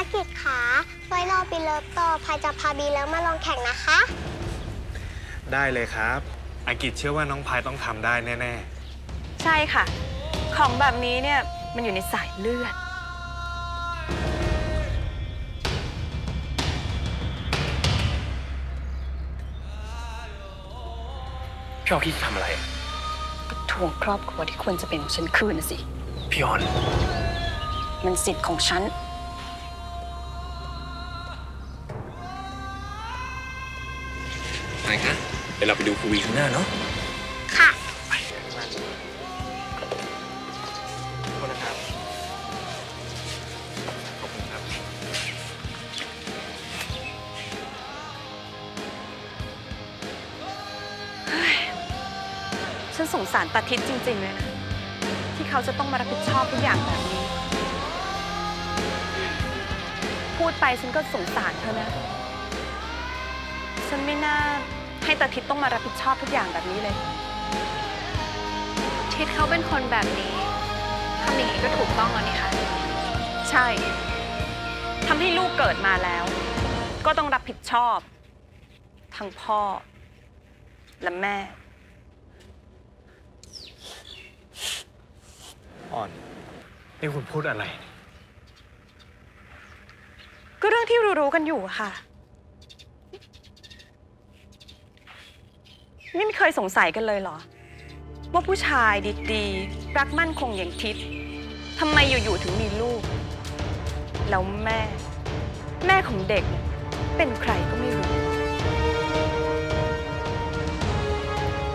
อากิจขาไว้รอบีเลิฟต่อพายจะพาบีเลิฟมาลองแข่งนะคะ ได้เลยครับ อากิจเชื่อว่าน้องพายต้องทำได้แน่ใช่ค่ะ ของแบบนี้เนี่ย มันอยู่ในสายเลือด พี่ออนคิดจะทำอะไร ก็ทวงครอบครัวที่ควรจะเป็นของฉันคืนนะสิ พี่ออน มันสิทธิ์ของฉัน ดี๋ยวเราไปดูคูวีข้างหน้าเนาะค่ะๆขอบคุณนะครับ ขอบคุณครับ ฉันสงสารตาทิตย์จริง ๆ เลยนะ ที่เขาจะต้องมารับผิดชอบทุกอย่างแบบนี้ พูดไปฉันก็สงสารเธอนะ ฉันไม่น่า ให้ตาทิตย์ต้องมารับผิดชอบทุกอย่างแบบนี้เลย ทิศเขาเป็นคนแบบนี้ทำอย่างนี้ก็ถูกต้องแล้วนี่คะใช่ทำให้ลูกเกิดมาแล้ว ก็ต้องรับผิดชอบ ทั้งพ่อ และแม่ อ่อน นี่คุณพูดอะไร ก็เรื่องที่รู้ๆกันอยู่อะค่ะ นี่ไม่เคยสงสัยกันเลยเหรอ ว่าผู้ชายดีๆ รักมั่นคงอย่างทิศทำไมอยู่ๆถึงมีลูก แล้วแม่ แม่ของเด็กเป็นใครก็ไม่รู้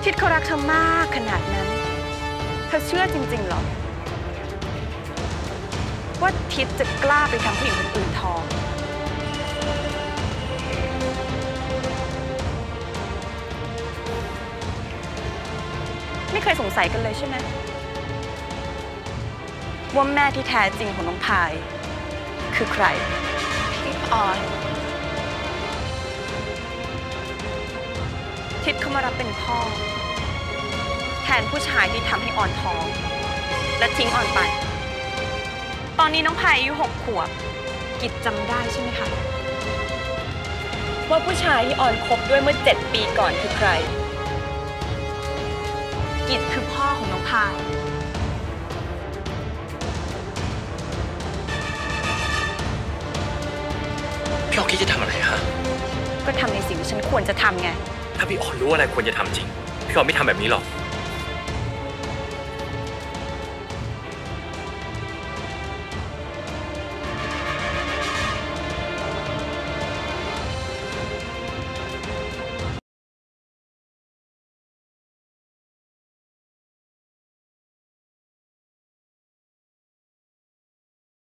ทิศเขารักเธอมากขนาดนั้น เธอเชื่อจริงๆเหรอ ว่าทิศจะกล้าไปทำผู้หญิงคนอื่นท้อง ไม่เคยสงสัยกันเลยใช่ไหมว่าแม่ที่แท้จริงของน้องพาย คือใครพี่ออนทิศเขามารับเป็นพ่อ แทนผู้ชายที่ทำให้อ่อนท้อง และทิ้งอ่อนไป ตอนนี้น้องพายอายุหกขวบ กิจจำได้ใช่ไหมคะว่าผู้ชายที่อ่อนคบด้วยเมื่อเจ็ดปีก่อนคือใคร กิจคือพ่อของน้องพาย พี่ออนคิดจะทำอะไรฮะ ก็ทำในสิ่งที่ฉันควรจะทำไง ถ้าพี่ออนรู้อะไรควรจะทำจริง พี่ออนไม่ทำแบบนี้หรอก